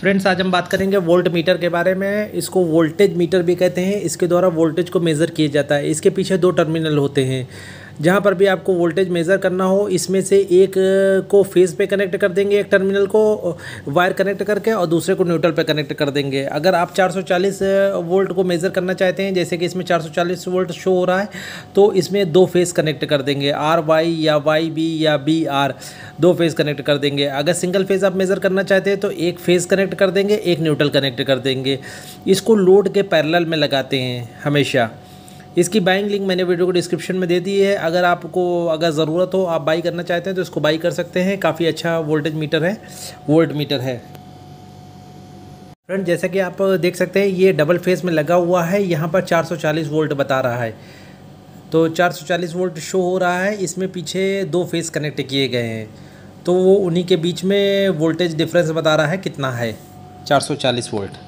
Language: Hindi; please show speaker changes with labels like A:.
A: फ्रेंड्स आज हम बात करेंगे वोल्ट मीटर के बारे में। इसको वोल्टेज मीटर भी कहते हैं। इसके द्वारा वोल्टेज को मेज़र किया जाता है। इसके पीछे दो टर्मिनल होते हैं। जहाँ पर भी आपको वोल्टेज मेज़र करना हो, इसमें से एक को फ़ेज़ पे कनेक्ट कर देंगे, एक टर्मिनल को वायर कनेक्ट करके और दूसरे को न्यूट्रल पे कनेक्ट कर देंगे। अगर आप 440 वोल्ट को मेज़र करना चाहते हैं, जैसे कि इसमें 440 वोल्ट शो हो रहा है तो इसमें दो फ़ेज़ कनेक्ट कर देंगे। आर वाई या वाई बी या बी आर दो फ़ेज़ कनेक्ट कर देंगे। अगर सिंगल फ़ेज़ आप मेज़र करना चाहते हैं तो एक फ़ेज़ कनेक्ट कर देंगे, एक न्यूट्रल कनेक्ट कर देंगे। इसको लोड के पैरल में लगाते हैं, हमेशा। इसकी बाइंग लिंक मैंने वीडियो को डिस्क्रिप्शन में दे दी है। अगर आपको, अगर ज़रूरत हो, आप बाई करना चाहते हैं तो इसको बाई कर सकते हैं। काफ़ी अच्छा वोल्टेज मीटर है वोल्ट मीटर है। फ्रेंड जैसा कि आप देख सकते हैं, ये डबल फेस में लगा हुआ है। यहाँ पर 440 वोल्ट बता रहा है। तो 440 वोल्ट शो हो रहा है। इसमें पीछे दो फेस कनेक्ट किए गए हैं। तो वो उन्हीं के बीच में वोल्टेज डिफरेंस बता रहा है कितना है। 440 वोल्ट